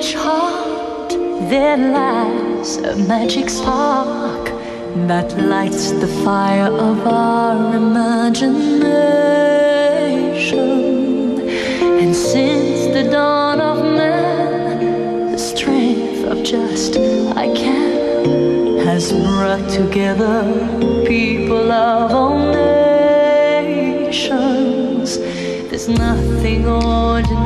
each heart there lies a magic spark that lights the fire of our imagination. And since the dawn of man, the strength of just I can has brought together people of all nations. There's nothing ordinary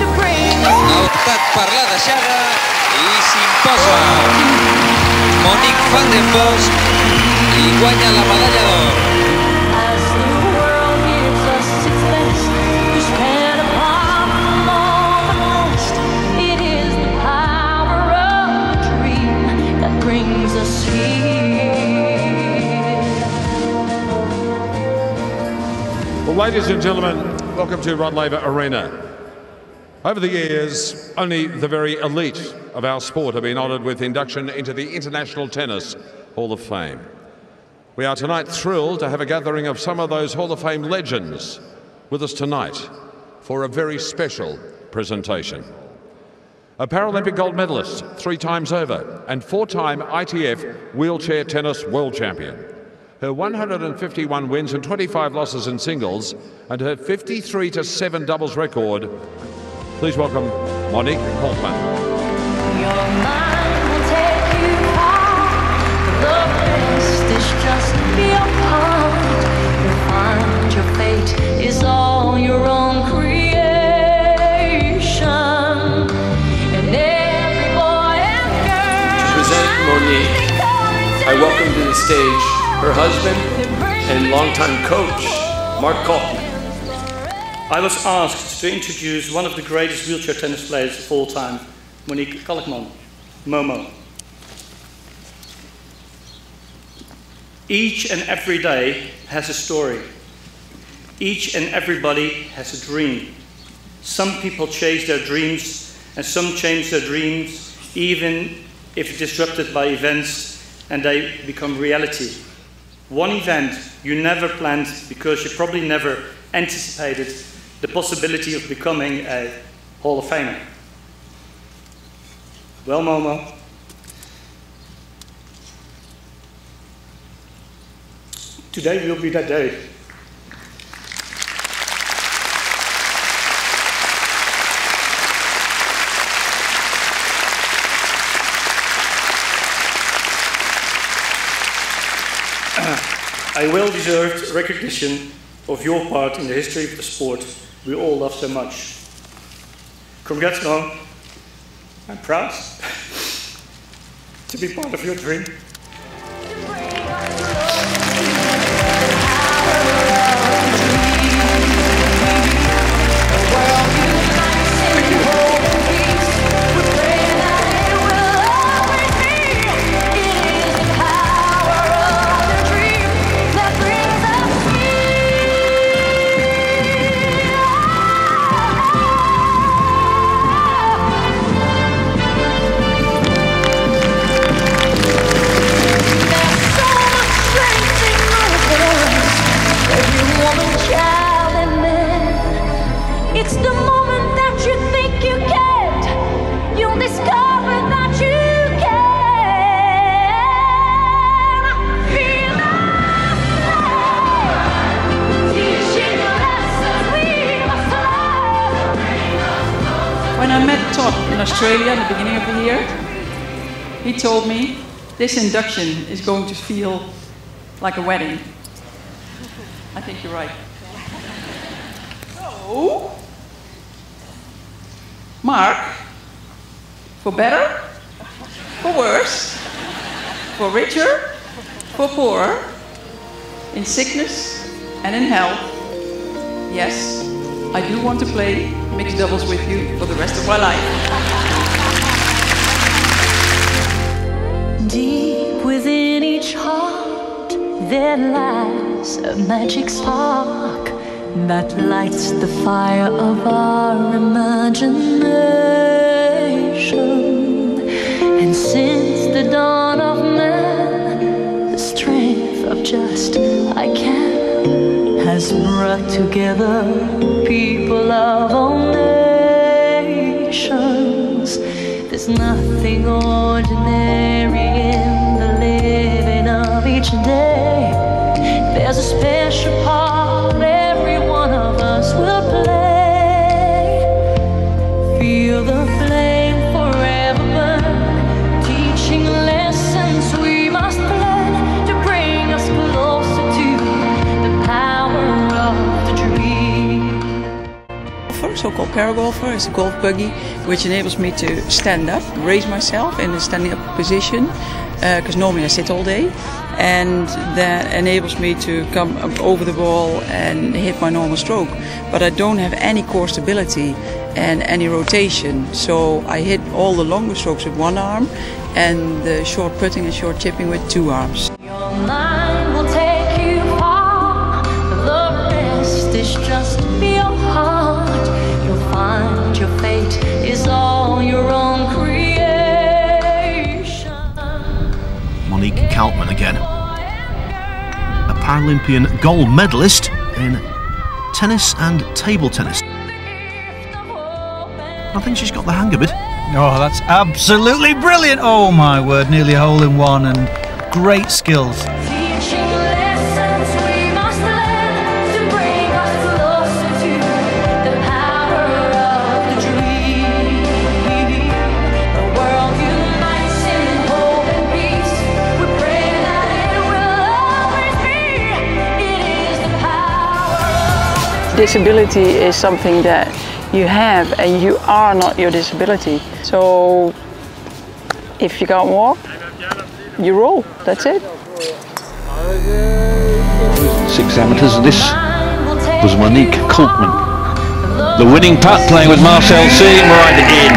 to bring Ha optat per la deixada i s'imposa. Monique van den Bosch i guanya la medalla d'or. Ladies and gentlemen, welcome to Rod Laver Arena. Over the years, only the very elite of our sport have been honoured with induction into the International Tennis Hall of Fame. We are tonight thrilled to have a gathering of some of those Hall of Fame legends with us tonight for a very special presentation. A Paralympic gold medalist three times over and four time ITF wheelchair tennis world champion. Her 151 wins and 25 losses in singles and her 53 to 7 doubles record. Please welcome Monique Kalkman. Your mind will take you far. The rest is just your part. You'll find your fate is all your own creation. And every boy and girl. present Monique, I welcome to the stage her husband and longtime coach, Mark Kalkman. I was asked to introduce one of the greatest wheelchair tennis players of all time, Monique Kalkman, Momo. Each and every day has a story. Each and everybody has a dream. Some people chase their dreams, and some change their dreams even if disrupted by events and they become reality. One event you never planned because you probably never anticipated the possibility of becoming a Hall of Famer. Well, Momo, today will be that day. a well-deserved recognition of your part in the history of the sport we all love so much. Congrats, Mom. I'm proud to be part of your dream. Australia at the beginning of the year, he told me this induction is going to feel like a wedding. I think you're right. So, Mark, for better, for worse, for richer, for poorer, in sickness and in health, yes, I do want to play mixed doubles with you for the rest of my life. Deep within each heart, there lies a magic spark that lights the fire of our imagination. And since the dawn of man, the strength of just I can brought together people of all nations. There's nothing ordinary golfer, so-called paragolfer. It's a golf buggy which enables me to stand up, raise myself in a standing up position, uh, because normally I sit all day, and that enables me to come up over the ball and hit my normal stroke. But I don't have any core stability and any rotation, so I hit all the longer strokes with one arm and the short putting and short chipping with two arms. Paralympian gold medalist in tennis and table tennis. I think she's got the hang of it. Oh, that's absolutely brilliant. Oh my word, nearly a hole in one and great skills. Disability is something that you have and you are not your disability. So if you can't walk, you roll. That's it. Six amateurs. This was Monique Kalkman. The winning putt playing with Marcel Siem right in.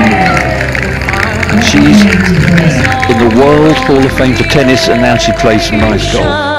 And she's in the World Hall of Fame for tennis and now she plays some nice golf.